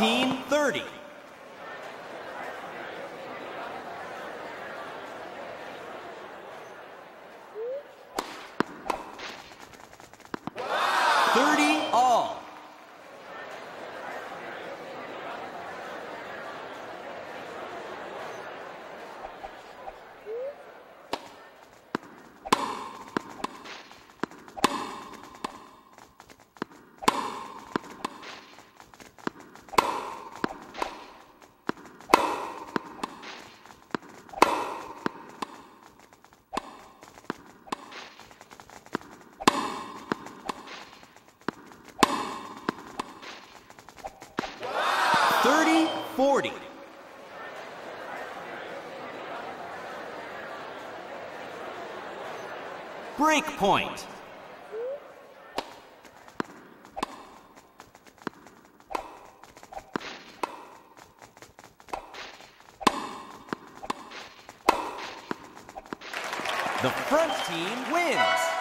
1930. Wow. 30 Break point. The front team wins.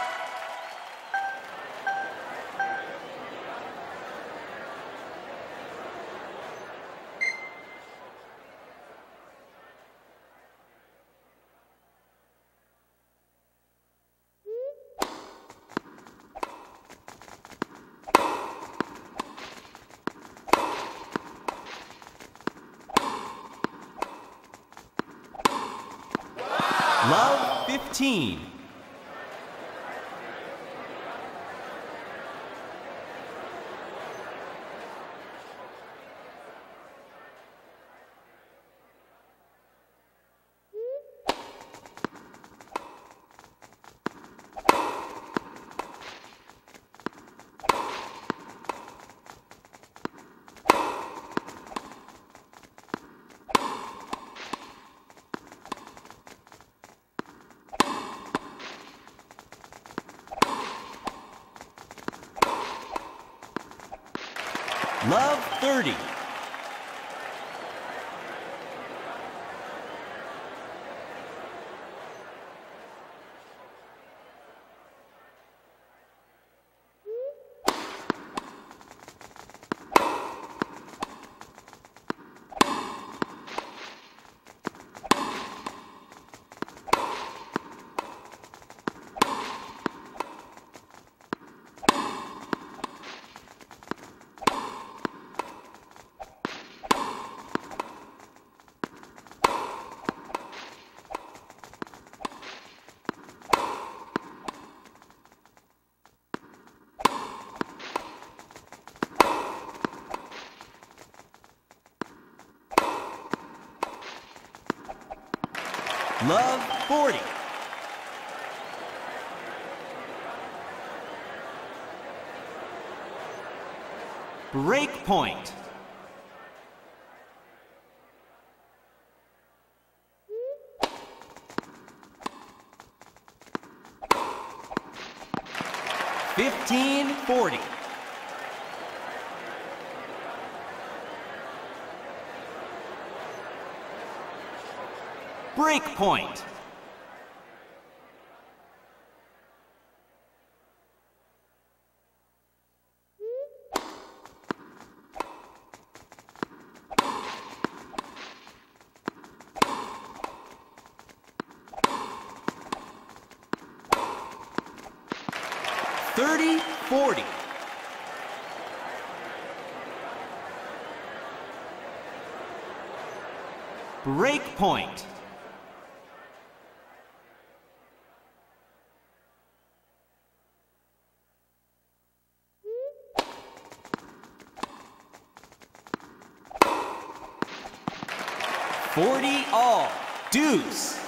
Love 15. Love 30. Love 40. Break point. Fifteen forty. Break point. Thirty forty. Break point. Forty all. Deuce.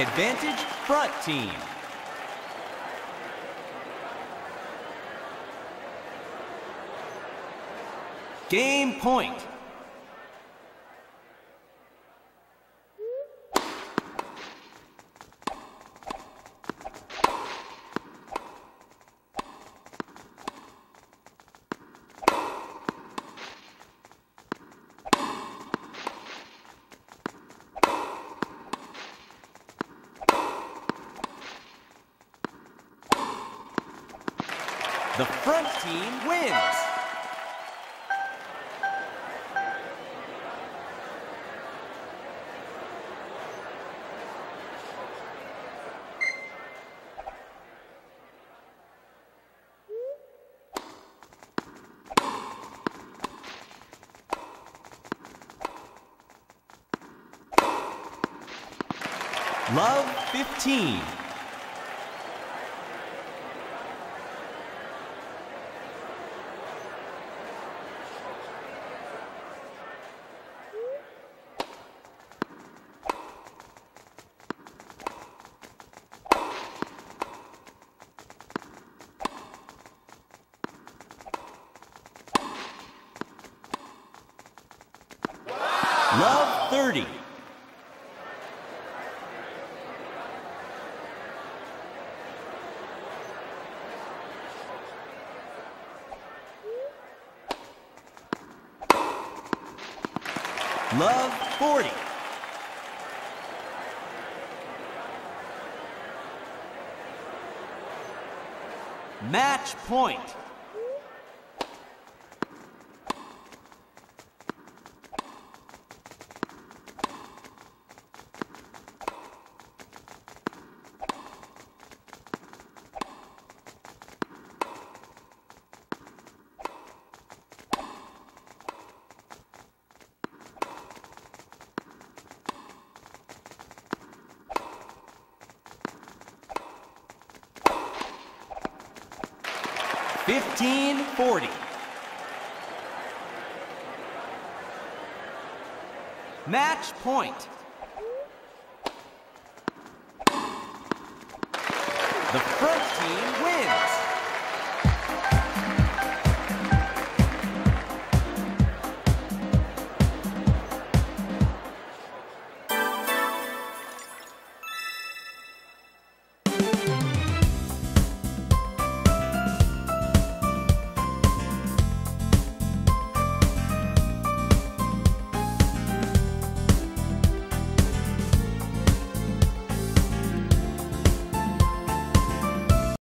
Advantage front team. Game point. The front team wins. Love 15. Love 30. Love 40. Match point. Fifteen forty. Match point. The front team wins.